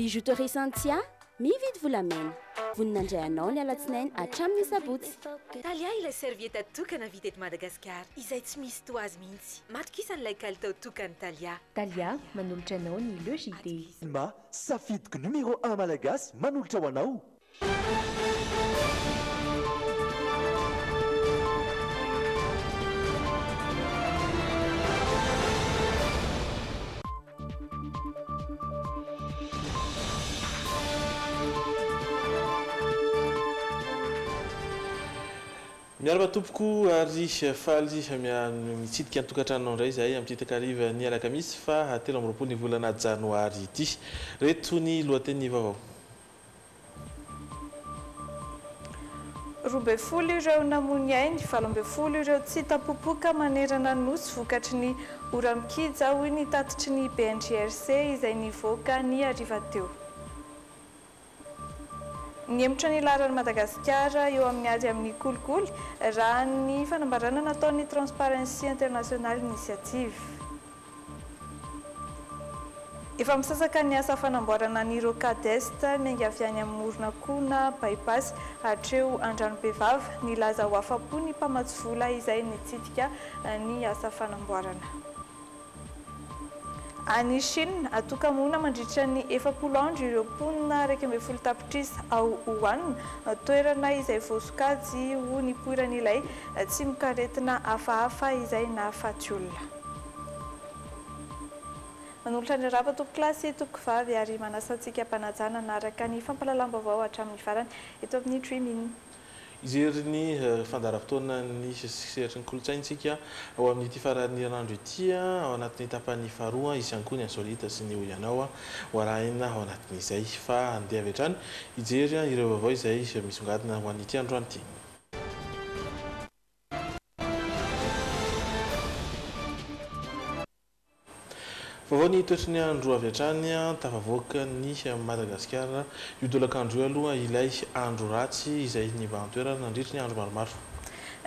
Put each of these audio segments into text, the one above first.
Bijouterie Santia, mividy volamena. Vonona handray anao ny alatsinainy hatramin'ny sabotsy. Thalia ilay serviette tokana vita eto Madagasikara izay tsy misy toa azy mihitsy. Matokisany ilay kalitao tokan'ny Thalia. Thalia, manolotra anao ny Le JD. Mba, safidiko numéro un malagasy manolotra ho anao. Miaro fa tompoko ary faly mitsidika ny tokantranonao indray izahay amin'ity takarivan'ny alakamisy faha telo amby roapolo ny volana janoary ity. Reto ny lohatenin'ny vaovao. Roa ambin'ny folo ireo namoy ny ainy, valo ambin'ny folo ireo tsy hita popoka manerana ny Nosy vokatry ny ora mikija, hoy ny tatitry ny BNGRC izay nivoaka ny hariva teo. Nihemotra ny laharan'i Madagasikara eo amin'ny ady amin'ny kolikoly, raha ny fanambarana nataon'ny Transparency International Initiative. Efa misasaka ny asa fanamboarana ny Rocade Est miainga avy any amin'ny moron'Akohona, By-pass, hatreo Andranobevava. Nilaza ho afa-po ny mpamatsy vola izay nitsidika ny asa fanamboarana. Any Chine, atoka-moana mandritra ny efapolo andro ireo mponina iraika ambin'ny folo tapitrisa ao Wuhan, toerana izay voasokajy ho nipoiran'ilay tsimokaretina hafahafa izay nahafaty olona. Manolotra ny rava tompokolahy sy tompokovavy ary manasa antsika ampanajana hanaraka ny fampahalalam-baovao hatramin'ny farany eto amin'ny Dream In. Hijery ny fandaharam-potoanan'ny sehatry ny kolontsaintsika ho amin'ity faran'ny herinandro ity ao anatin'ny tapany faharoa, hisy ihany koa ny Insolite sy ny Hoy Ianao ho arahina ao anatin'izay. Fa handeha avy hatrany hijery ireo vaovao izay misongadina ho an'ity androany ity. Vaovao ny toetry ny andro avy hatrany tafavoaka ny Madagasikara io tolakandro io aloha ilay andro ratsy izay nibahan-toerana nandritry ny andro maromaro.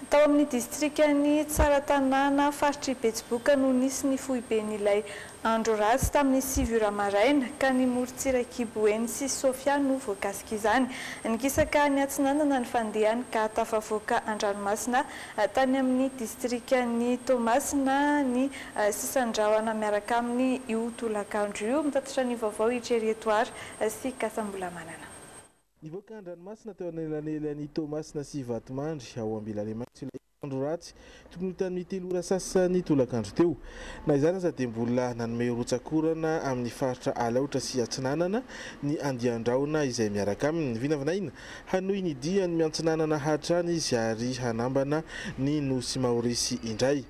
Tao amin'ny distrikan'i Tsaratanàna, faritr'i Betsiboka no nisy ny foiben'ilay Andro ratsy tamin'ny sivy ora maraina, ka ny morontsirak'ibo Eny sy Sofia no voakasik'izany. Nikisaka any atsinanana ny fandehany ka tafavoaka an-dranomasina tany amin'ny distrikan'i Toamasina ny sisan-drahona miaraka aminy io tolakandro io. Mitatitra ny vaovao i Thierry Edouard sy Kasa Mbolamanana. Nivoaka an-dranomasina teo anelanelan'i Toamasina sy Vatomandry, ao Ambilalemaitso, ilay Andro ratsy, tokony ho tamin'ny telo ora sasany tolakandro teo. Na izany aza dia mbola nanome rotsak'orana amin'ny faritra Alaotra sy Atsinanana ny andian-drahona izay miaraka aminy. Vinavinaina hanohy ny diany miantsinanana hatrany izy ary hanambana ny nosy Maorisy indray.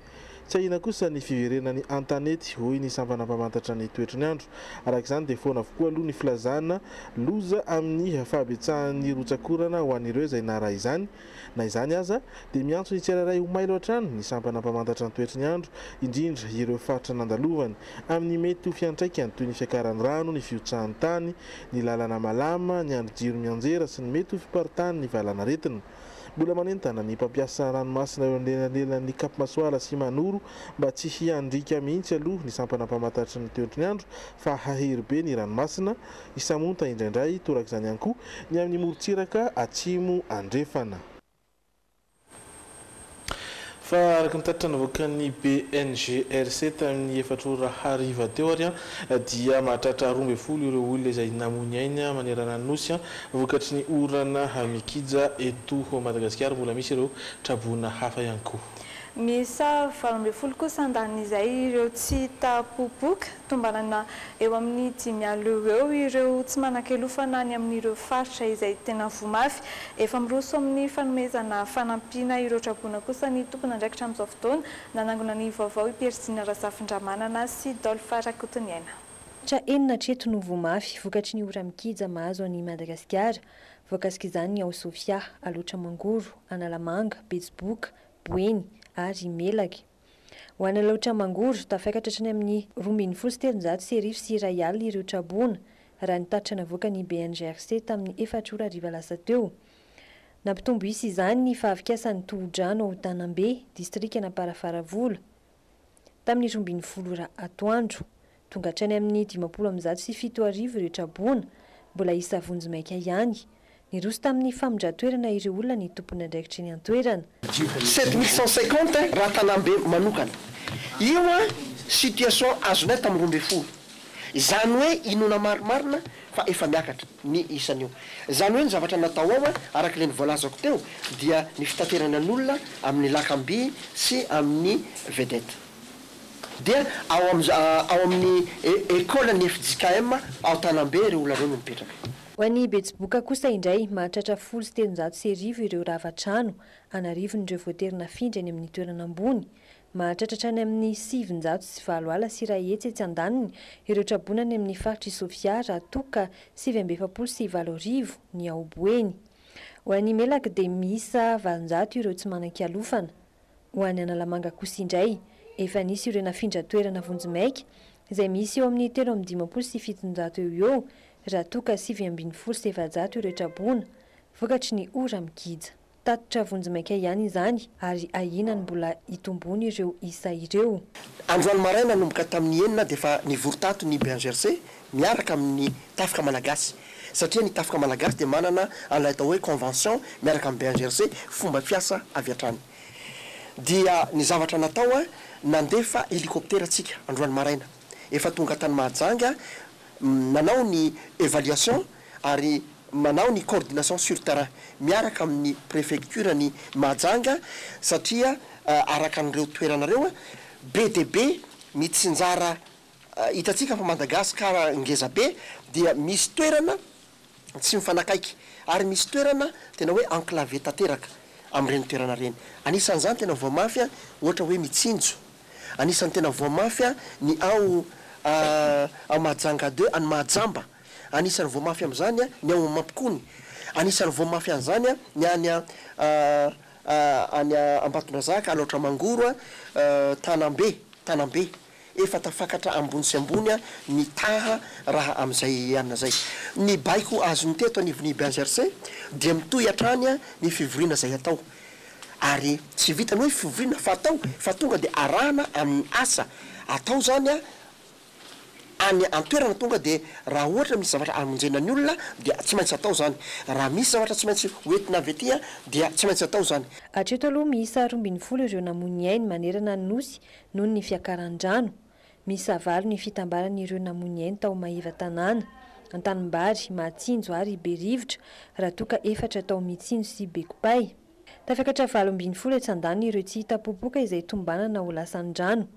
Tsy ahiana kosa ny fiverenany an-tanety, hoy ny sampana mpamantatra ny toetry ny andro. Araka izany dia foana avokoa aloha ny filazana loza amin'ny fahabetsahan'ny rotsak'orana ho an'ireo izay naraha izany. Na izany aza, dia miantso ny tsirairay ho mailo hatrany ny sampana mpamantatra ny toetry ny andro, indrindra ireo faritra nandalovany, amin'ny mety ho fiantraikany toy ny fiakaran'ny rano, ny fihotsahan'ny tany, ny lalana malama, ny andro jiro mianjera sy ny mety ho fiparitahan'ny valan'aretina. Mbola manentana ny mpampiasa ranomasina eo anelanelan'ny Cap Masoala sy Manoro mba tsy hiandriaka mihitsy aloha ny sampana mpamantatry ny toetry ny andro fa hahery be ny ranomasina, hisamonta indraindray torak'izany ihany koa ny amin'ny morontsiraka atsimo andrefana. Fa araka ny tatitra navoakan'ny BNGRC tamin'ny efatra ora hariva teo ary dia mahatratra roa ambin'ny folo ireo olona izay namoy ny ainy manerana ny Nosy vokatry ny orana mikija eto Madagasikara. Mbola misy ireo tra-boina hafa ihany koa. Miisa valo ambin'ny folo kosa andanin'izay ireo tsy hita popoka. Tombanana eo amin'ny dimy alina eo ho eo ireo tsy manan-kialofana any amin'ireo faritra izay tena voa mafy. Efa miroso amin'ny fanomezana fanampiana ireo traboina kosa ny tompon'andraikitra amin'izao fotoana. Nanangona ny vaovao i Pierzina Razafindramanana sy Dolpha Rakotoniaina. Faritra enina hatreto no voa mafy vokatry ny ora mikija mahazo an'i Madagasikara. Voakasik'izany ny ao Sofia, Alaotra Mangoro, Analamanga, Betsiboka, Boeny ary Melaky. Ho an'ny Alaotra Mangoro, tafaikatra hatrany amin'ny roa ambin'ny folo sy telonjato sy arivo sy iray alina ireo traboina, raha ny tatitra navoakan'ny BNGRC tamin'ny efatra ora hariva lasa teo. Nampitombo isa izany ny fahavikasan'ny tohodrano ao Tanambe, distrikan'Amparafaravola, tamin'ny roa ambin'ny folo ora atoandro. Tonga hatrany amin'ny dimampolo amby zato sy fito arivo ireo traboina. Mbola isa vonjimaika ihany. Niroso tamin'ny famindran-toerana ireo olona ny tompon'andraikitra eny an-toerana. Sept mille cent cinquante raha tanàmbe manokana. Io an situation azonay tamin'ny roa ambin'ny folo. Izany hoe inoana marimarina fa efa miakatra ny isan'io. Izany hoe ny zavatra natao ao an arak'ilay ny voalazako teo dia ny fitaterana ny olona amin'ny lakamby sy amin'ny vedette. Dia ao amin'ny ao amin'ny ecole-n'ny fjkm ao Tanambe ireo olona ireo no mipetraka. Ho an'ny Betsiboka kosa indray, mahatratra folo sy telonjato sy arivo ireo rava trano an'arivon'ireo voatery nafindra eny amin'ny toerana ambony. Mahatratra hatrany amin'ny sivinjato sy valo ala sy iray hetsy etsy andaniny ireo traboina any amin'ny faritr'i Sofia raha toa ka sivy amby efapolo sy valo arivo ny ao Boeny. Ho an'i Melaky dia miisa valonjato ireo tsy manan-kialofana. Ho any Analamanga kosa indray, efa nisy ireo nafindra toerana vonjimaika, izay misy eo amin'ny telo amby dimampolo sy fitonjato eo ho eo, raha toa ka sivy ambin'ny folo sy efajato ireo traboina, vokatry ny ora mikija. Tatitra vonjimaika ihany izany ary ahiana ny mbola hitombon'ireo isa ireo. Androany maraina nanomboka tamin'ny enina dia efa nivory tato ny BNGRC miaraka amin'ny tafika malagasy satria ny tafika malagasy dia manana an'ilay atao hoe convention miaraka amin'ny BNGRC, fomba fiasa avy hatrany. Dia ny zavatra natao, nandefa hélicoptère tsika androany maraina, efa tonga tany Mahajanga, nanao ny évaluation ary manao ny coordination sur terrain miaraka amin'ny préfecture ny Mahajanga satria araka an'ireo toerana ireo be dia be mitsinjara Hitantsika fa Madagasikara ngeza be dia misy toerana tsy mifanakaiky ary misy toerana tena hoe enclavé tanteraka amin'ireny toerana ireny. Anisan'izany tena voa mafy ohatra hoe Mitsinjo, anisan'ny tena voa mafy ny ao ao Mahajanga deux, any Mahajamba, anisan'ny voa mafy amin'izany ny ao Amapikony, anisan'ny voa mafy an'izany ny any any Ambatondrazaka, Alaotra Mangoro, Tanambe, Tanambe. Efa tafakatra ambony sy ambony ny taha raha amin'izay hiana izay. Ny baiko azony teto anivon'ny BAGRC dia mitohy hatrany ny fivoriana izay atao. Ary tsy vitan'ny hoe fivoriana fa atao fa tonga dia arahana amin'ny asa atao izany any an-toerana. Tonga dia raha ohatra misy zavatra hamonjena ny olona dia tsy maintsy atao izany. Raha misy zavatra tsy maintsy ho entina avy aty dia tsy maintsy atao izany. Hatreto aloha miisa roa ambin'ny folo ireo namoy ny ainy manerana ny Nosy noho ny fiakaran-drano. Miisa valo ny fitambaran'ireo namoy ny ainy tao Mahiva tanàna, Antanimbary, Mahatsinjo ary Berivotra raha toa ka efatra tao Mitsinjo sy Bekopay. Tafakatra valo ambin'ny folo etsy andaniny ireo tsy hita popoka izay tombanana ho lasan'ny rano.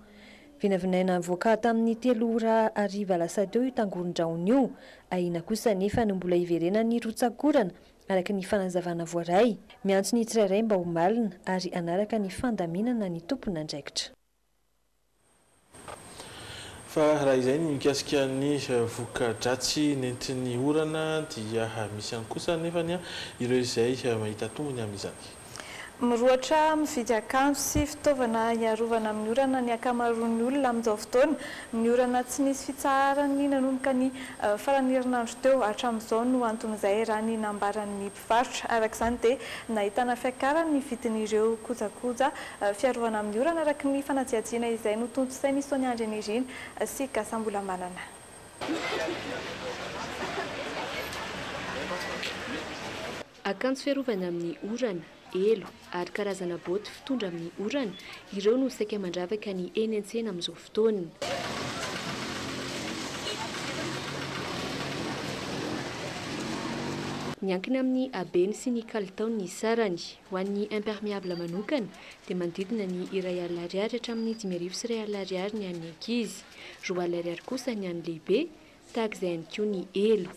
Vinavinaina avoaka tamin'ny telo ora hariva lasa teo io tangoron-drahona io, ahiana kosa anefa ny mbola hiverenan'ny rotsak'orana Araka ny fanazavana voaray, miantso ny tsirairay mba ho malina ary hanaraka ny fandaminana ny tompon'andraikitra. Fa raha izay ny mikasika ny voka-dratsy nentin'ny orana dia misy ihany kosa anefany ireo izay mahita tombony amin'izany. Miroatra mividy akanjo sy fitaovana hiarovana amin'ny orana ny ankamaroan'ny olona amin'izao fotoana. Ny orana tsy nisy fitsaharany nanomboka ny faran'ny herinandro teo hatramin'izao no anton'izay raha ny nambaran'ny mpivarotra. Araka izany dia nahitana fiakarany ny vidin'ireo kojakoja fiarovana amin'ny orana araka ny fanadihadiana izay notontosain'i Sonia Andrianirina sy Gasa Ambolamanana. Akanjo fiarovana amin'ny orana, elo, ary karazana boty fitondra amin'ny orana, ireo no saika mandravaka ny eny an-tsena amin'izao fotoana. Miankina amin'ny habeny sy ny kalitaony ny sarany. Ho an'ny impermeable manokana dia manodidina ny iray alina ariary hatramin'ny dimy arivo sy iray alina ariary ny an'ny ankizy, roa alina ariary kosa ny an'ny lehibe, Tahaka izay ihany koa ny elo.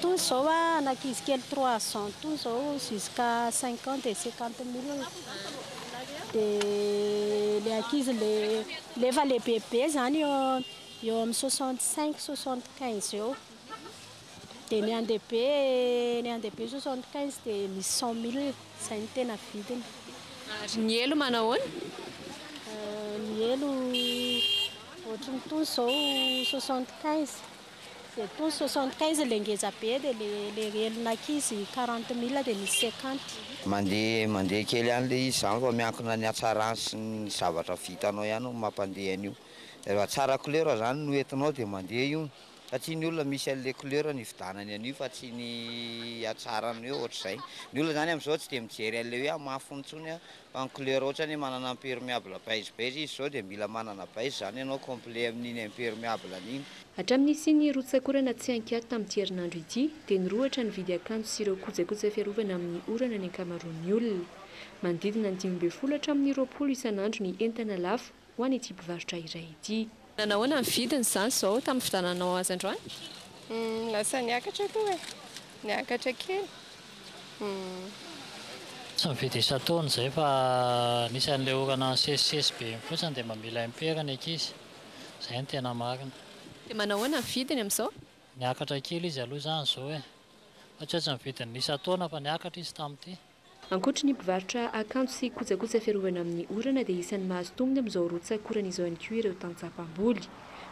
Toa izao hoa an'ankizy kely trois ans toa izao jusqu'à cinq ans dia cinquante mille. Dia le ankizy le le efa lehibebe izany eo eo amin'ny soixante cinq, soixante quinze eo. Dia ny an-dehibe ny an-dehibe soixante quinze dia misy cent mille. Izay no tena vidiny. Ary ny elo manahoana? Ny elo Ohatrin'ny itony izao soixante quinze, dia itony soixante quinze ilay ngeza be dia ilay relin'ankizy quarante mille dia misy cinquante. Mandeha mandeha kely any ilay izy izany fa miankina ny hatsarany sy ny zavatra vitanao ihany no mampandeha an'io. Raha tsara couleur izany no entinao dia mandeha io satria ny olona misy an'ilay couleur no ividanany an'io fa tsy ny hatsarany hoe ohatr'izay. Ny olona izany amin'izao tsy dia mijery an'ilay hoe hamafy intsony En couleur ohatra ny manana impermeable beige beige izy zao dia mila manana beige zany ianao complet amin'iny impermeable iny. Hatramin'ny nisian'ny rotsak'orana tsy an-kiato tamin'ity herinandro ity dia nirohotra nividy akanjo sy ireo kojakoja fiarovana amin'ny orana ny ankamaroan'ny olona. Manodidina ny dimy ambin'ny folo hatramin'ny roapolo isan'andro ny entana lafo. ho an'ity mpivarotra iray ity. Nanahoana ny vidiny izany izao tamin'ny nividiananao azy androany? Lasa niakatra aloha e, niakatra kely. Tsy mividy isan-taona izay fa misy an'ilay orana nisesisesy be iny fotsiny dia mba mila impera ny ankizy. Izay no tena marina. Dia manahoana ny vidiny amin'izao? Niakatra kely izy aloha izany izao e. Fa tsy hoe tsy ny vidiny isan-taona fa niakatra izy tamin'ity. Ankoatry ny mpivarotra akanjo sy kojakoja fiarovana amin'ny orana dia isan'ny mahazo tombony amin'izao rotsakorana izao ihany koa ireo tantsaha mpamboly.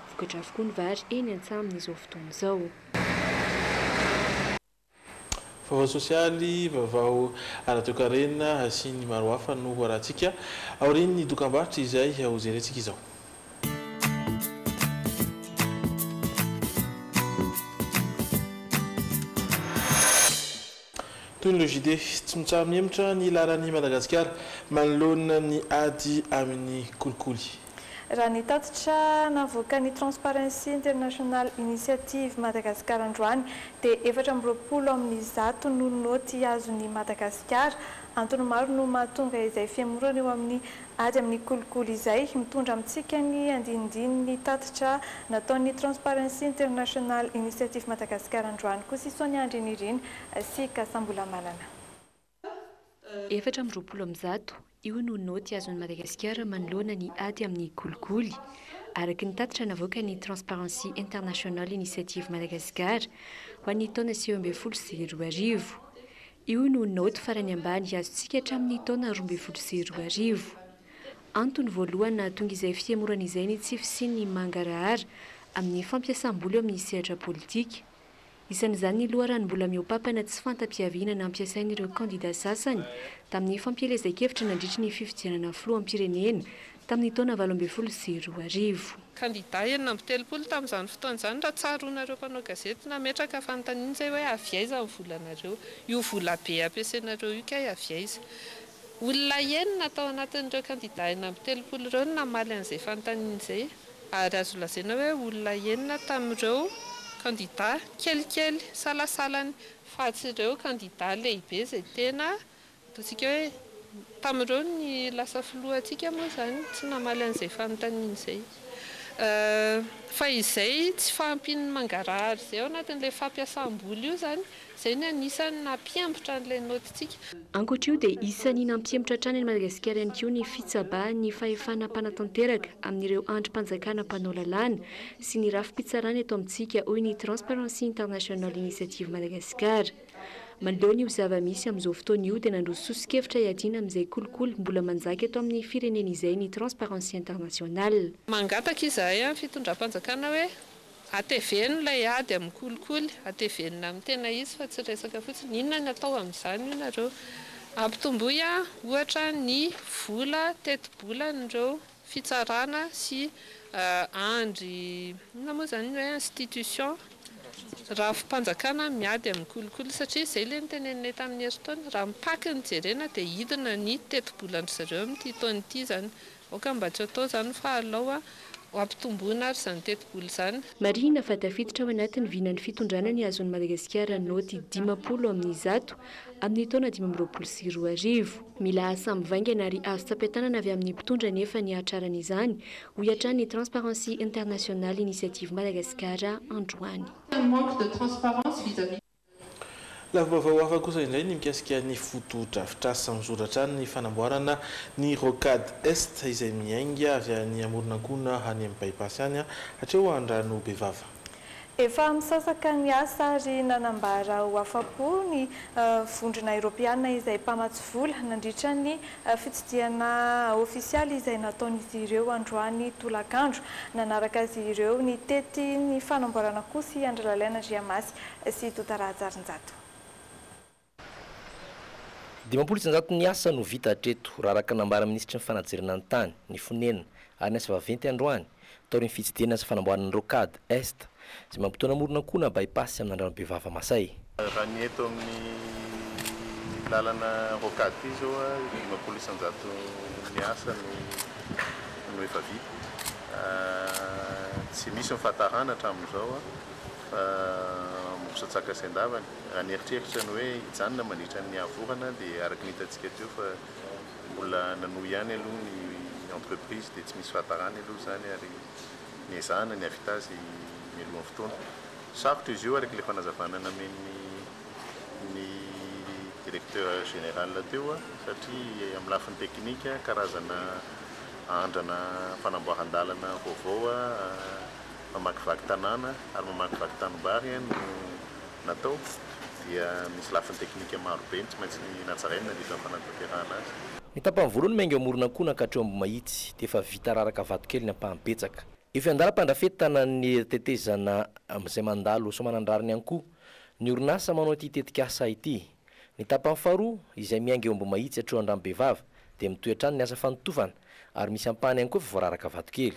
Vokatra avokoa ny vary eny an-tsaha amin'izao fotoana izao. Vaovao sosialy, vaovao ara-toekarena sy ny maro hafa no ho arahantsika aorian'ny dokambarotra izay ho jerentsika izao. Toy ny Logidé, tsy mitsaha-mihemotra ny laharan'i Madagasikara manoloana ny ady amin'ny kolikoly. Raha ny tatitra navoakan'ny Transparency International Initiative Madagascar androany dia efatra amby roapolo amin'ny zato no naoty azon'i Madagasikara. Antony maro no mahatonga izay fihemorana eo amin'ny Ady amin'ny kolikoly izay mitondra amintsika ny andinindininy tatitra nataon'ny Transparency International Initiative Madagascar androany kosa i Sonia Andrinirina sy Cassa Mbolamalana. Efatra amby roapolo amin'ny zato, io no naoty azon'i Madagasikara manoloana ny ady amin'ny kolikoly, araka ny tatitra navoakan'ny Transparency International Initiative Madagascar ho an'ny taona sivy ambin'ny folo sy roa arivo. Io no naoty farany ambany azontsika hatramin'ny taona roa ambin'ny folo sy roa arivo. Antony voalohany nahatonga izay fihemorana izay ny tsy fisian'ny mangarahara amin'ny fampiasam-bola eo amin'ny sehatra politika. Isan'izany ny loharanom-bola mihoa-papana tsy fanta-piaviana nampiasain'ireo kandida sasany tamin'ny fampielezan-kevitra nandritry ny fifidianana filoham-pirenena tamin'ny taona valo ambin'ny folo sy roa arivo. Kandida enina amby telopolo tamin'izany fotoana izany, raha tsaroanareo mpanao gazety, nametraka fanontaniana izay hoe avy aiza ny volanareo? Io vola be ampiasainareo io kay avy aiza? Olona enina tao anatin'ireo kandida enina amby telopolo ireo no namaly an'izay fanontaniana izay, ary azo lazaina hoe olona enina tamin'ireo kandida kelikely salasalany, fa tsy ireo kandida lehibe izay tena Ataontsika hoe tamin'ireo ny lasa filohantsika moa izany tsy namaly an'izay fanontaniana izay. Fa izay tsy fahampian'ny mangarahara izay ao anatin'ilay fampiasam-bola io izany, izay ny anisan'ny nampihemotra an'ilay naotintsika. Ankoatr'io dia isan'ny nampihemotra hatrany an'i Madagasikara ihany koa ny fitsabahan'ny fahefana mpanatanteraka amin'ireo andrim-panjakana mpanao lalàna sy ny rafi-pitsarana eto amintsika, hoy ny Transparency International Initiative Madagascar. Manoloana io zava-misy amin'izao fotoana io dia nandroso soso-kevitra hiadiana amin'izay kolikoly mbola manjaka eto amin'ny firenena izay ny Transparency International. Mangataka izahay amin'ny fitondram-panjakana hoe hateveno ilay ady amin'ny kolikoly, hatevenina amin'ny tena izy fa tsy resaka fotsiny, inona ny atao amin'izany hoy nareo? Ampitomboy ohatra ny vola teti-bolan'ireo. fitsarana sy andry inona moa izany ilay hoe institution rafi-panjakana miady amin'ny kolikoly satria izay ilay noteneninay tamin'ny herintaona, raha mipaka ny jerena dia hidina ny tetibolan-dry zareo amin'ity taona ity izany. Aoka mba tsy atao izany fa alao hampitomboina ary izany tetibola izany. Marihina fa tafiditra ao anatin'ny vinan'ny fitondrana ny azon'i Madagasikara naoty dimampolo amin'ny zato amin'ny taona dimy amby roapolo sy roa arivo. Mila asa mivaingana ary azo tsapain-tanana avy amin'ny mpitondra anefa ny hahatrarana izany, hoy hatrany ny Transparency International Initiative Madagascar androany. Lafim-baovao hafa kosa indray ny mikasika ny fotodrafitrasa sy ny zoratranon'ny fanamboarana ny Rocade Est izay miainga avy any Amoronankona any amin'ny By-pass any hatreo Andranobevava. Efa misasaka ny asa ary nanambara ho afa-po ny vondrona eoropeana izay mpamatsy vola nandritra ny fitsidihana ofisialy izay nataon'izy ireo androany tolakandro. Nanaraka azy ireo nitety ny fanamboarana kosa i Andry Lalaiana Andriamasy sy Dodarahajarinjato. Dimampolo isanjaton'ny asa no vita hatreto, raha araka ny nambaran'ny minisitry ny fanajirana ny tany, ny fonenana ary ny asa vaventy androany, taorian'ny fitsidihana asa fanamboarana ny Rocade Est, izay mampitony amoron'ankoho na By-pass amin'ny Andranobe-Vava Masay. Raha ny eto amin'ny lalana Rocade ity izao, dimampolo isanjaton'ny asa no no efa vita. Tsy misy ny fahatarana hatramin'izao. Fa morosa tsaka sy andavany. Raha ny eritreritra ny hoe hijanona mandritra ny havorana dia araka ny hitantsika teo fa mbola nanohy ihany aloha ny entreprise dia tsy misy fahatarany aloha izany ary niezahana ny hahavita azy mialohan'ny fotoana. Sarotra izy io araka ilay fanazavana namen'ny ny directeur général teo satria amin'ny lafiny teknika karazana andrana fanamboaran-dalana vaovao mamakivaky tanàna ary mamakivaky tanimbary no natao dia misy lafiny teknika maro be no tsy maintsy natsaraina nandritra ny fanatanterahana azy. Ny tapany voalohany miainga ao Amoron'Akohona ka hatreo Ambohimahitsy dia efa vita raraka vatokely ny ampahany betsaka. Efa an-dalam-pandrafetana ny tetezana amin'izay mandalo Soamanandrariny ihany koa ny orinasa manao ity tetikasa ity. Ny tapany faharoa izay miainga eo Ambohimahitsy hatreo Andranobevava dia mitohy hatrany ny asa fanotofana ary misy ampahany ihany koa efa voararaka vatokely.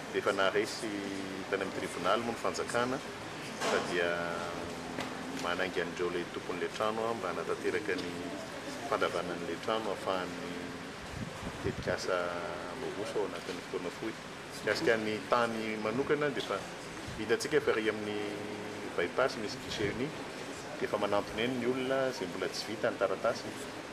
Efa naharesy tany amin'ny tribonaly moa ny fanjakana fa dia manainga an'ireo ilay tompon'ilay trano mba hanatanteraka ny fandravana an'ilay trano hahafahan'ny tetikasa miroso ao anatin'ny fotoana fohy. Mikasika ny tany manokana dia efa hitantsika fa ery amin'ny By-pass misy guichet unique dia efa manantona eny ny olona izay mbola tsy vita ny taratasiny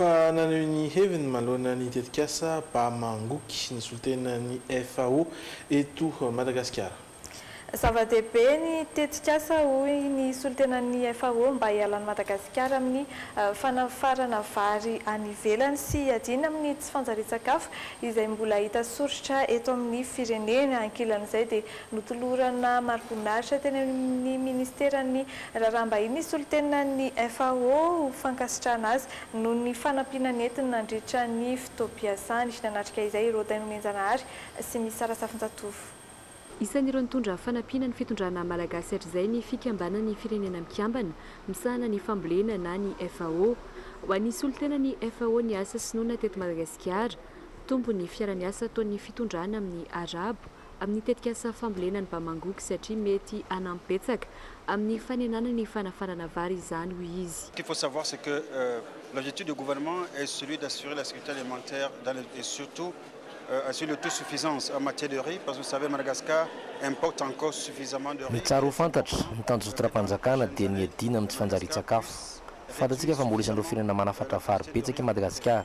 Fa naneho ny heviny manoloana ny tetikasa Bamangoky ny solontenan'ny FAO eto Madagasikara. Zava-dehibe ny tetikasa hoy ny solontenan'ny FAO mba hialan'i Madagasikara amin'ny fanafarana vary any ivelany sy hiadiana amin'ny tsy fanjarian-tsakafo izay mbola hita soritra eto amin'ny firenena. Ankilan'izay dia Notolorana mariboninahitra teny amin'ny Ministeran'ny Raharaham-bahiny ny solontenan'ny FAO ho fankasitrahana azy noho ny fanampiana nentiny nandritra ny fotoam-piasany. Nanatrika izay i Rodain Omenjanahary sy ny Sarasafinjatovo. Isan'ireo nitondra fanampiana ny fitondrana malagasy hatrizay ny Fikambanan'ny Firenena Mikambana misahana ny Fambolena na ny FAO. Ho an'ny solontenan'ny FAO ny asa sinoana teto Madagasikara. Tombony ny fiara-miasa ataon'ny fitondrana amin'ny Arabo. amin'ny tetikasa fambolena ny Bamangok satria mety hanampy betsaka amin'ny fanenana ny fanafarana vary izany, hoy izy. Qu'il faut savoir c'est que l'objectif du gouvernement est celui d'assurer la sécurité alimentaire dans le et surtout assurer l'autosuffisance en matière de riz parce que vous savez Madagascar importe encore suffisamment de riz. Ny tsara ho fantatra, ny tanjotram-panjakana dia ny hiadiana amin'ny tsy fanjarian-tsakafo. Fantatsika fa mbola isan'ireo firenena manafatra vary betsaka i Madagasikara.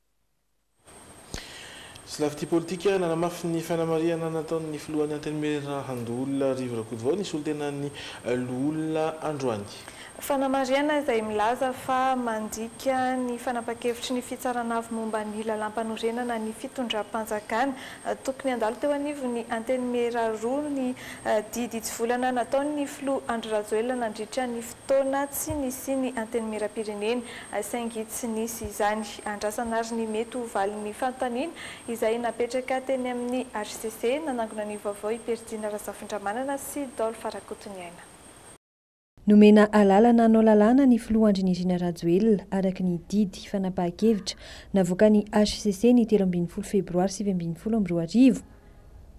Tsy lavitia politika, nanamafy ny fanamarihana nataon'ny filohan'ny Antenimiera handolina Rivo Rakotovao ny solontenan'ny loholona androany. Fanamarihana izay milaza fa mandika ny fanapan-kevitry ny Fitsarana Avo momba ny Lalàmpanorenana ny fitondram-panjakana. Tokony handalo teo anivon'ny Antenimiera roa ny didy hitsivolana nataon'ny filoha Andry Rajoelina nandritra ny Taona tsy nisian'ny Antenimierampirenena, saingy tsy nisy izany. Andrasana ary ny mety ho valin'ny fanontaniana izay napetraka teny amin'ny hcc, nanangona ny vaovao i Peridina Razafindramanana sy Dolph Rakotoniaina. Nomena alalana hanao lalàna ny filoha Andry Nirina Rajoelina, araka ny didy fanapahan-kevitra navoakan'ny hcc ny telo ambin'ny folo febroary sivy ambin'ny folo amby roa arivo.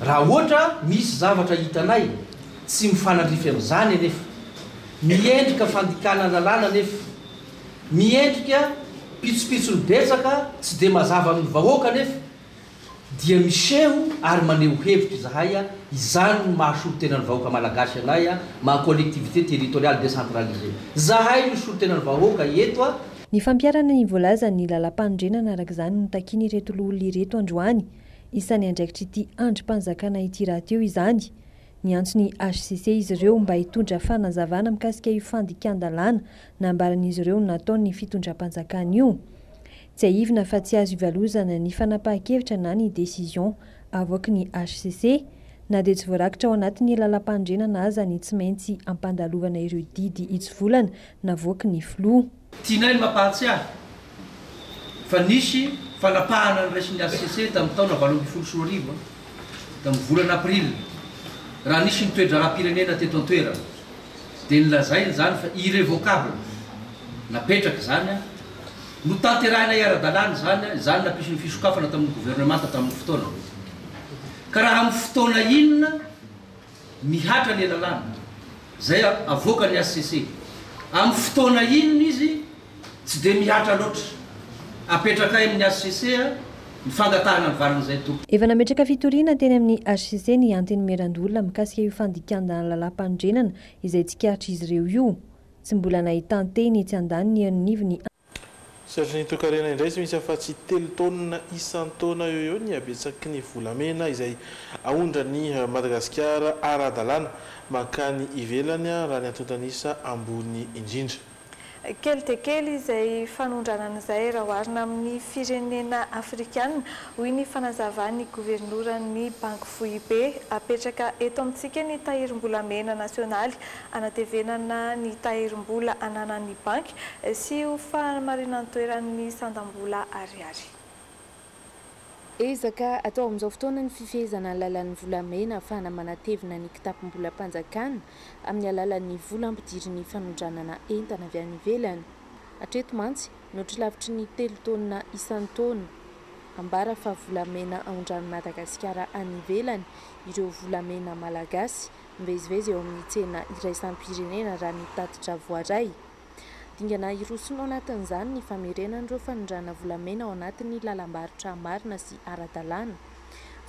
Raha ohatra misy zavatra hitanay tsy mifanandrify amin'izany anefa, miendrika fandikana lalàna anefa, miendrika pitsopitsony betsaka tsy dia mazava amin'ny vahoaka anefa, dia miseho ary maneho hevitra izahay, izany no maha solontenan'ny vahoaka Malagasy anay, maha collectivité territoriale décentralisée. Izahay no solontenan'ny vahoaka eto. Ny fampiharana ny voalazan'ny Lalampanorenana araka izany no takian'ireto loholona ireto androany. Isan'ny andraikitr'ity andrim-panjakana ity rahateo izany. Niantso ny hcc izy ireo mba hitondra fanazavana mikasika io fandikan-dalàna nambaran'izy ireo nataon'ny fitondram-panjakana io. Tsiahivina fa tsy azo ivalozana ny fanapahan-kevitra na ny décision avoaky ny hcc na dia tsy voarakitra ao anatin'ny lalàmpanorenana aza ny tsy maintsy ampandalovana ireo didy hitsivolana navoaky ny filoha. Tianay ny mampahatsiahy fa nisy fanapahana noraisin'ny hcc tamin'ny taona valo ambin'ny folo sy roa arivo, tamin'ny volana aprily, raha nisy ny toe-draharaham-pirenena teto an-toerana, dia nolazaina izany fa irrevocable, napetraka izany, notanterahinay ara-dalàna izany, izany nampisy ny fisokafana tamin'ny governemanta tamin'ny fotoana. Ka raha amin'ny fotoana inona? Mihatra ny lalàna izay avoakan'ny hcc. Amin'ny fotoana inona izy tsy dia mihatra loatra. Apetrakay amin'ny hcc ny fangatahana ny valin'izay tompony. Efa nametraka fitoriana teny amin'ny hcc ny Antenimierandoholona mikasika io fandikan-dana lalàmpanorenana izay tsikaritr'izy ireo io. Tsy mbola nahitan-teny etsy andaniny eo anivon'ny. Satry ny toekarena indray tsy misy afa tsy telo taonina isan-taona eo eo ny habetsaky ny volamena izay aondran'i Madagasikara ara-dalàna mankany ivelany raha ny antontan'isa ambony indrindra. Kely dia kely izay fanondranana izay raha oharina amin'ny firenena afrikana, hoy ny fanazavan'ny governoran'ny Banky Foibe. Apetraka eto amintsika ny tahirim-bolamena nasionaly hanatevenana ny tahirim-bola ananan'ny banky sy ho fahamarinan-toeran'ny sandam-bola ariary. Ezaka atao amin'izao fotoana ny fifehezana ny lalan'ny volamena ahafahana manatevina ny kitapom-bolam-panjakana amin'ny alalan'ny vola ampidirin'ny fanondranana entana avy any ivelany. Hatreto mantsy, mihoatra lavitry ny telo taonina isan-taona, ambara fa volamena aondran'i Madagasikara any ivelany ireo volamena malagasy mivezivezy eo amin'ny tsena iraisam-pirenena raha ny tatitra voaray. Dingana hirosoana ao anatin'izany ny famerenan'ireo fanondrana volamena ao anatin'ny lalam-barotra marina sy ara-dalàna.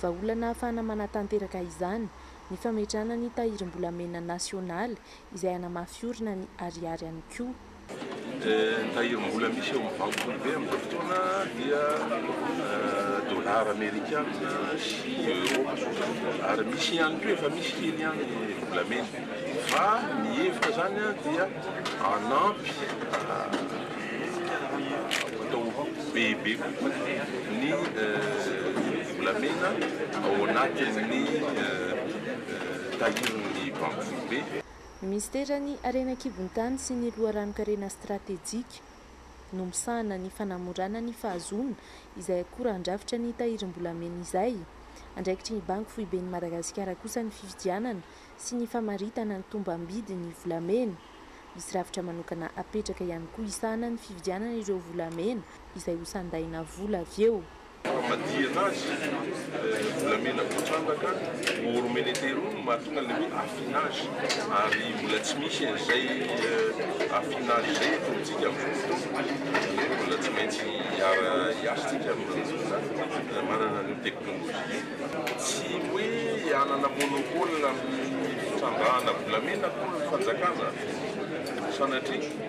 Vahaolana ahafahana manatanteraka izany ny fametrahana ny tahirim-bolamena nasionaly izay hanamafy orina ny Ariary ihany koa. Ny tahirim-bola misy eo amin'ny banky foibe amin'izao fotoana dia dollars amerikana sy euros, ary misy ihany koa efa misy kely any volamena, fa ny hevitra izany dia hanampy hatao bebe kokoa ny volamena ao anatin'ny tahirin'ny banky foibe. Minisiteran'ny Harena an-kibon-tany sy ny Loharanon-karena Stratejika no misahana ny fanamorana ny fahazoana izay akora handrafitra ny tahirim-bolamena izay. Andraikitry ny Banky Foiben'i Madagasikara kosa ny fividianana sy ny famaritana ny tombam-bidin'ny volamena. Misy rafitra manokana apetraka ihany koa hisahana ny fividianana ireo volamena izay hosandaina vola avy eo. Famadihana azy, volamena voatrandraka, ouro meneterum, no mahatonga an'ilay hoe affinage, ary mbola tsy misy an'izay affinage izay eto amintsika amin'izao fotoana, izany hoe mbola tsy maintsy hiara-hiasantsika amin'ireo olona manana an'io teknolojia io. Tsy hoe hanana monopole amin'ny fitrandrahana volamena akory ny fanjakana, sanatria.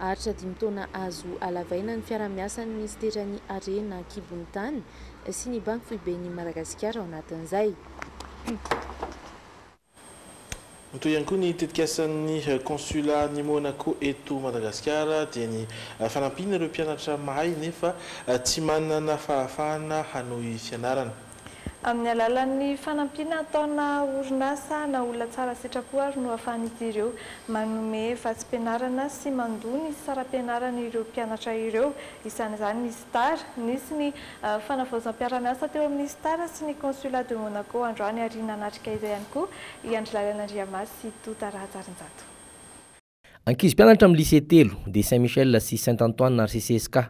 Haharitra dimy taona azo halavaina ny fiaraha-miasan'ny minisiteran'ny Harena an-kibon'ny tany sy ny Banky foiben'i Madagasikara ao anatin'izay. Ho toy ihany koa ny tetikasan'ny Consulat-n'i Monaco eto Madagasikara dia ny fanampiana ireo mpianatra mahay nefa tsy manana fahafahana hanohy fianarana. Amin'ny alalan'ny fanampiana ataona orinasa na olona tsara sitrapo ary no ahafahan'izy ireo manome vatsim-pianarana sy mandoa ny saram-pianarana ireo mpianatra ireo, isan'izany ny Star. Nisy ny fanavaozam-piara-miasa teo amin'ny Star sy ny Consulat de Monaco androany ary nanatrika izay ihany koa i Andry Lalana Andriamasy sy Tota Rahajarinjato. Ankizy mpianatra amin'ny lycée telo, dia Saint Michel sy Saint Antoine ary CCSK,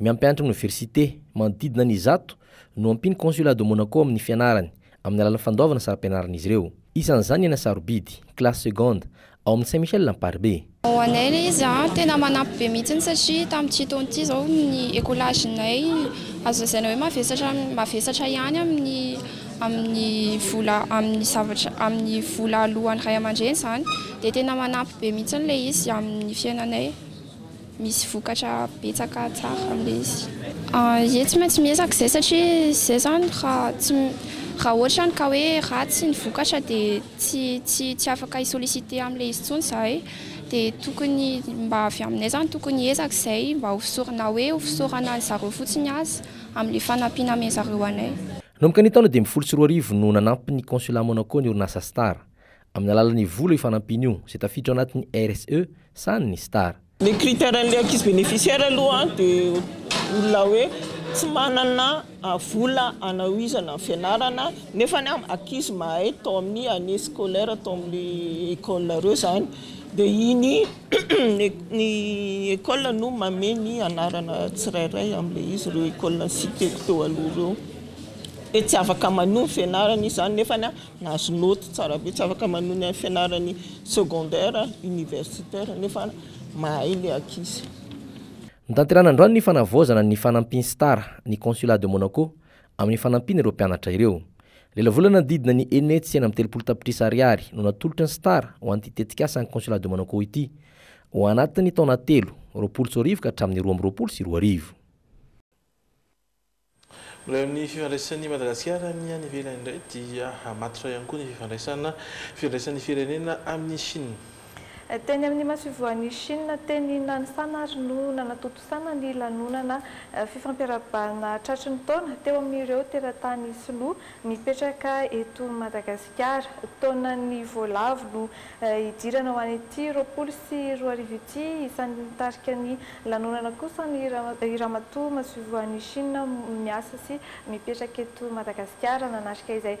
mihampianatra amin'ny oniversite, manodidina ny zato, no ampian'ny Consulat de Monaco amin'ny fianarany, amin'ny alalan'ny fandoavana saram-pianaran'izy ireo. Isan'izany ny any Sarobidy, classe seconde, ao amin'ny Saint Michel Amparibe. Ho anay ilay izy a, tena manampy be mihitsy satria tamin'ity taona ity izao ny écolage-nay azo lazaina hoe mavesatra mavesatra ihany amin'ny. amin'ny vola amin'ny zavatra amin'ny vola alohan'ny ray aman-dreny izany dia tena manampy be mihitsy ilay izy amin'ny fiainanay misy vokatra betsaka tsara amin'ilay izy ie tsy maintsy miezaka izay satria izay izany raha tsy raha ohatra ny ka hoe ratsy ny vokatra dia tsy tsy tsy afaka hi-solliciter amin'ilay izy intsony izahay dia tokony mba avy aminay izany tokony hiezaka izay mba hosorana hoe hofisorana an'zareo fotsiny aza Amin'ny fanampiana amin-dry zareo anay. Nanomboka ny taona dimy folo sy roa arivo no nanampy ny Consulat Monaco ny orinasa Star, amin'ny alalan'ny vola io fanampiana io, izay tafiditra ao anatin'ny RSE, sahan' ny Star. Ny critère an'ilay ankizy bénéficiaire aloha dia olona hoe tsy manana vola hanaoizana ny fianarana nefa ny ankizy mahay tao amin'ny année scolaire tao amin'ny école-nareo izany dia iny Ny école no mamehy ny anarana tsirairay amin'ilay izy, ireo école nociteko teo aloha ireo hoe tsy afaka manohy ny fianarany izy izany nefa nahazo note tsara be, tsy afaka manohy ny fianarany secondaire, universitaire nefa mahay ilay ankizy. Notanterahina androany ny fanavaozana ny fanampin'ny Star, ny Consulat de Monaco, Amin'ny fanampian'ireo mpianatra ireo. Lelavolana didina ny enina hetsy sy enina amby telopolo tapitrisa ariary no natolotry ny Star ho an'ity tetikasa ny Consulat de Monaco ity, ho anatin'ny taona telo, roapolo sy roa arivo ka hatramin'ny roa amby roapolo sy roa arivo. Mbola eo amin'ny fifandraisan'i Madagasikara amin'ny any ivelany indray dia hamatotra ihany koa ny fifandraisana fifandraisan'ny firenena amin'i Chine. Teny amin'ny masoivoan'i Shina, teny Nanshan ary no nanatontosana ny lanonana fifampiarahabana tratry ny taona teo amin'ireo teratany sinoa mipetraka eto Madagasikara. Taonan'ny voalavo no hidirana ho an'ity roapolo sy roa arivo ity. Isan'ny nitarika ny lanonana kosa ny ramatoa masoivoan'i Shina miasa sy mipetraka eto Madagasikara nanatrika izay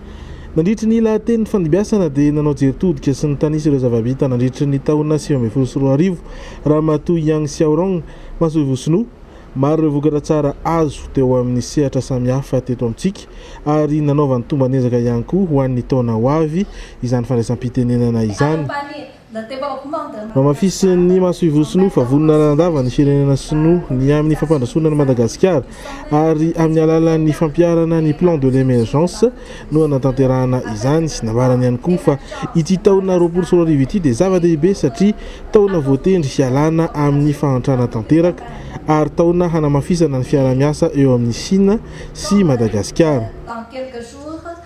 Nandritry ny lahateny nifandimbiasana dia nanao jery todika sy nitanisa ireo zava-bita nandritry ny taona sivy ambin'ny folo sy roa arivo Ramatoa Yang Xiaorong, masoivoho Sinoa. Maro ireo vokatra tsara azo teo amin'ny sehatra samihafa teto amintsika ary nanaovany tomban'ezaka ihany koa ho an'ny taona ho avy izany fandraisam-pitenenana izany. Namafisin'ny masoivoho sinoa fa vonona lalandava ny firenena sinoa ny amin'ny fampandrasoana an'i Madagasikara ary amin'ny alalan'ny fampiharana ny Plan de l'Emergence no hanatanterahana izany. Nambarany ihany koa fa ity taona roapolo sy roa arivo ity dia zava-dehibe satria taona voatendry hialana amin'ny fahantrana tanteraka ary taona hanamafisana ny fiaraha-miasa eo amin'i Sina sy Madagasikara.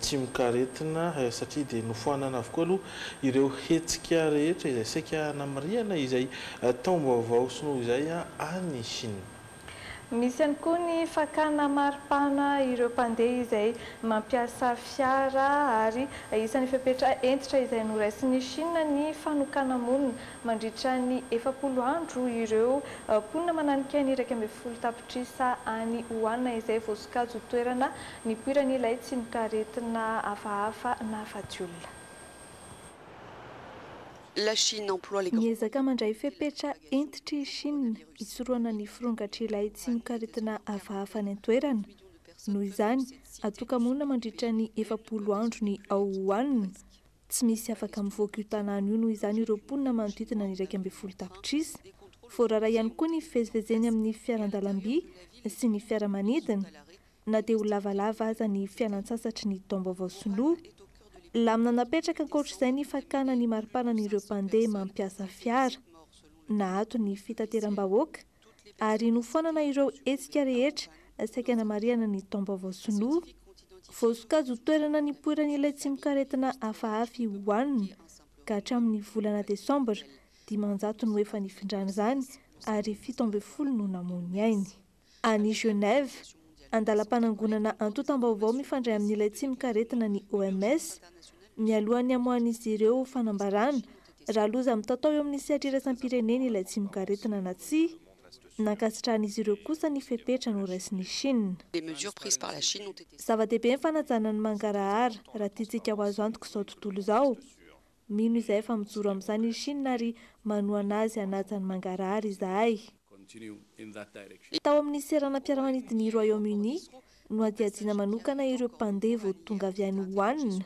tsy mikaretina satria dia nofoanana avokoa aloha ireo hetsika rehetra izay saika hanamarihana izay taom-baovao sinoa izay any Shina. Misy ihany koa ny fakana maripana ireo mpandeha izay mampiasa fiara ary isan'ny fepetra hentitra izay noraisin'i Shina ny fanokana-monina mandritra ny efapolo andro ireo mponina mananika ny iraika ambin'ny folo tapitrisa any Wuhan izay voasokajy ho toerana Nipoirany ilay tsimokaretina hafahafa na fadiola. La Chine emploie les grands. Miezaka mandray fepetra hentitra i Shina hisorohana ny firongatr'ilay tsimokaretina hafahafa any an-toerana. Noho izany, atoka-monina mandritra ny efapolo andro ny ao Wuhan. Tsy misy afaka mivoaka io tanàna io noho izany ireo mponina manodidina ny iraika ambin'ny folo tapitrisa. Voarara ihany koa ny fivezivezeny amin'ny fiaran-dalamby sy ny fiaramanidina. na dia ho lavalava aza ny fialan-tsasatry ny taom-baovao sinoa. Lamina napetraka ankoatra izay ny fakana ny maripanan'ireo mpandeha mampiasa fiara. Naato ny fitateram-bahoaka ary nofoanana ireo hetsika rehetra saika hanamarihana ny taom-baovao sinoa. Voasokajy ho toerana nipoiran'ilay tsimokaretina hafahafa i Wuhan ka hatramin'ny volana desambra, dimanjato no efa nifindrany izany ary fito ambin'ny folo no namoy ny ainy. any Genève, andalam-panangonana antontam-baovao mifandray amin'ilay tsimokaretina ny OMS, mialohan'ny hamoahan'izy ireo fanambarana raha loza mitatao eo amin'ny sehatra iraisam-pirenena ilay tsimokaretina na tsia. Nankasitrahan'izy ireo kosa ny fepetra noraisin'i Shina. Zava-dehibe ny fanajana ny mangarahara raha tiantsika ho azo antoka izao tontolo izao. Mino izahay fa mijoro amin'izany i Shina ary manohana azy hanaja ny mangarahara izahay. Tao amin'ny seranam-piaramanidin'i Royaume Uni, nohadihadiana manokana ireo mpandeha vao tonga avy any Wuhan.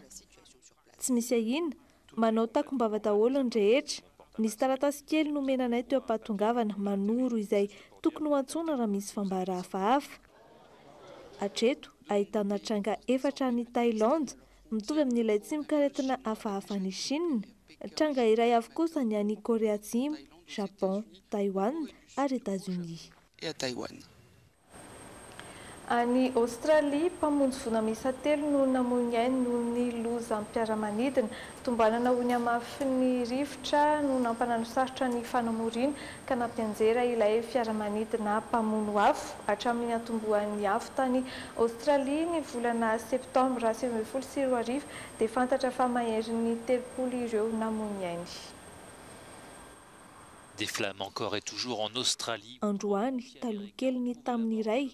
Tsy misy ahiana, manao takom-bava daholo ny rehetra. Nisy taratasy kely nomena anay teo am-pahatongavana manoro izay tokony ho antsoina raha misy fambara hafahafa. Hatreto, ahitana tranga efatra any Thailand mitovy amin'ilay tsimokaretina hafahafa any Chine, tranga iray avy kosa ny any Korea Atsimo, Japon, Taiwan ary Etazonia. Any Aostralia, mpamonjy voina miisa telo no namoy ny ainy noho ny lozam-piaramanidina. Tombanana ho ny hamafin'ny rivotra no nampananosarotra ny fanamoriana ka nampianjera ilay fiaramanidina mpamono afo hatramin'ny niantombohan'ny afo tany Aostralia ny volana Septambra sivy ambin'ny folo sy roa arivo dia fantatra fa maherin'ny telopolo ireo namoy ny ainy. Des flammes encore et toujours en Australie. Androany, taloha kelin'ny tamin'ny iray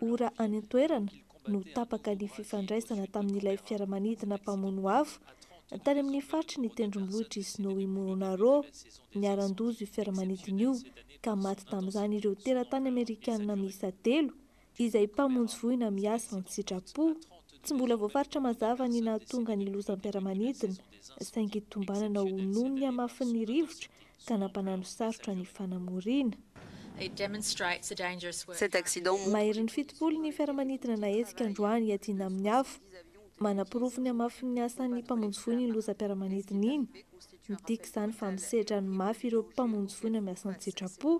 ora any an-toerana, no tapaka ny fifandraisana tamin'ilay fiaramanidina mpamono afo tany amin'ny faritry ny tendrombohitr'i Snowy Moronaro. Niharan-doza io fiaramanidina io ka maty tamin'izany ireo teratany amerikana miisa telo, izay mpamonjy voina miasa an-tsitrapo. Tsy mbola voafaritra mazava ny nahatonga ny lozam-piaramanidina, saingy tombanana ho noho ny hamafin'ny rivotra Zana-panano sarotra ny fanamoriana. Maherin'ny fitopolo ny fiaramanidina nahetsika androany hiadiana amin'ny afo. Manaporofo ny hamafin'ny asan'ny mpamonjy voina iny lozam-piaramanidina iny. Midika izany fa misedra ny mafy ireo mpamonjy voina miasa an-tsitrapo.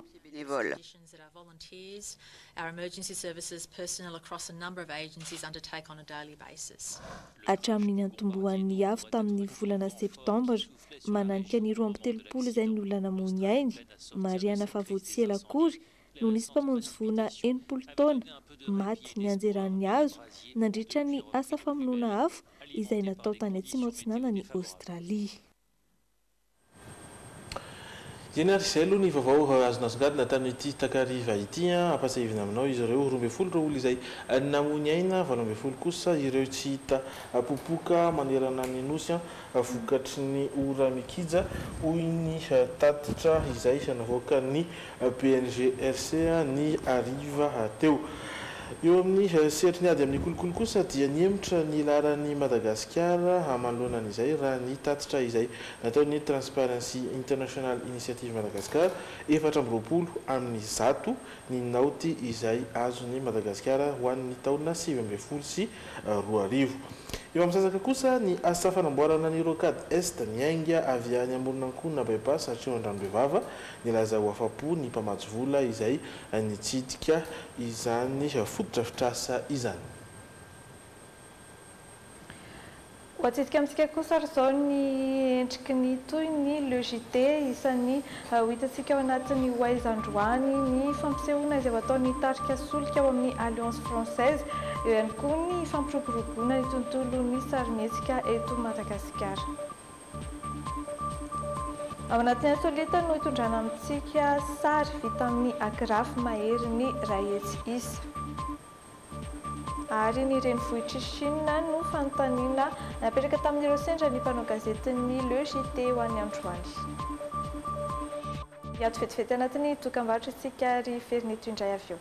Hatramin'ny niantombohan'ny afo tamin'ny volana septambra, mananika ny roa amby telopolo izay ny olona namoy ny ainy. Marihana fa vao tsy ela akory no nisy mpamonjy voina enimpolo taona maty nianjeran'ny hazo nandritra ny asa famonoana afo izay natao tany Atsimo Atsinanan'i Aostralia. Eny ary, izay aloha ny vaovao azo nasongadina tamin'ity takariva ity an! Ampahatsiahivina aminao izy ireo roa ambin'ny folo ireo olona izay namoy ny aina, valo ambin'ny folo kosa ireo tsy hita popoka manerana ny Nosy vokatry ny ora mikija, hoy ny tatitra izay navoakan'ny BNGRC ny hariva teo. Eo amin'ny sehatry ny ady amin'ny kolikoly kosa dia nihemotra ny laharan'i Madagasikara manoloana an'izay, raha ny tatitra izay nataon'ny Transparency International Initiative Madagascar efatra amby roapolo amin'ny zato ny naoty izay azon'i Madagasikara ho an'ny taona sivy ambin'ny folo sy roa arivo. Efa misasaka kosa ny asa fanamboarana ny Rocade Est miainga avy any Amoronankona Bypass hatreo Andranobevava. Nilaza ho afa-po ny mpamatsy vola izay nitsidika izany fotodrafitrasa izany. Voatsidika amintsika kosa ary izao ny endriky ny toy ny Le JT, isan'ny ho hitantsika ao anatin'ny Waze androany ny fampisehoana izay ho ataon'ny tarika solika ao amin'ny Alliance Française, eo ihany koa ny fampiroboroboana ny tontolon'ny sarimihetsika eto Madagasikara. Ao anatin'ny Insolite no hitondrana amintsika sary vita amin'ny agrafy maherin'ny iray hetsy isa. ary ny renivohitr'i Shina no fanontaniana napetraka tamin'ireo sendra ny mpanao gazetin'ny Le JT ho an'ny androany. Hiato vetivety anatin'ny dokambarotra isika ry Ferinito indray avy eo.